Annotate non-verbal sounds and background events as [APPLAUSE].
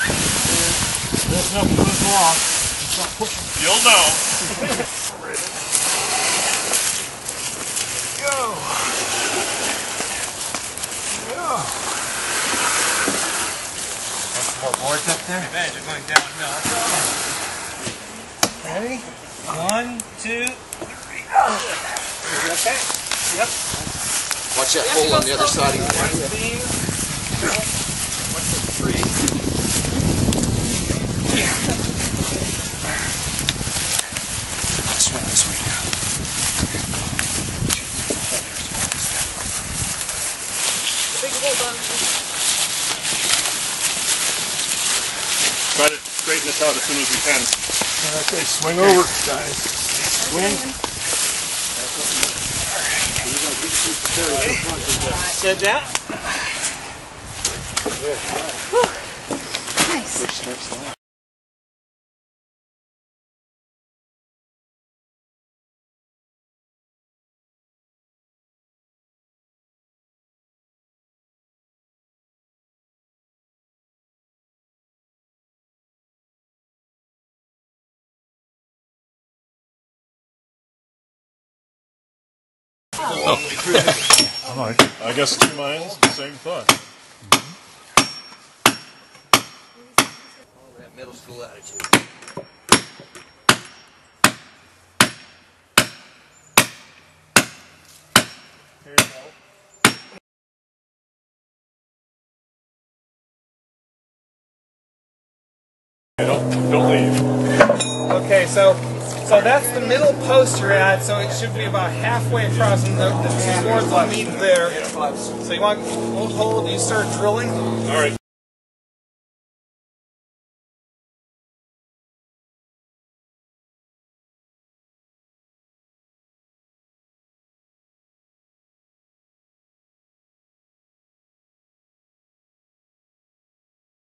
There's nothing to this log. Stop pushing. You'll know. Go. Go. More boards up there? You're going downhill. Ready? One, two, three. Okay. Yep. Watch that hole on the other side of your Try to straighten this out as soon as we can. Okay, swing over, guys. Swing. Sit down. Nice. Oh. [LAUGHS] I guess two minds, the same thought. That middle school attitude. Don't, don't leave. Okay, so so that's the middle post you're at, so it should be about halfway across, and the, the two boards will meet there. So you want hold, hold, you start drilling. All right.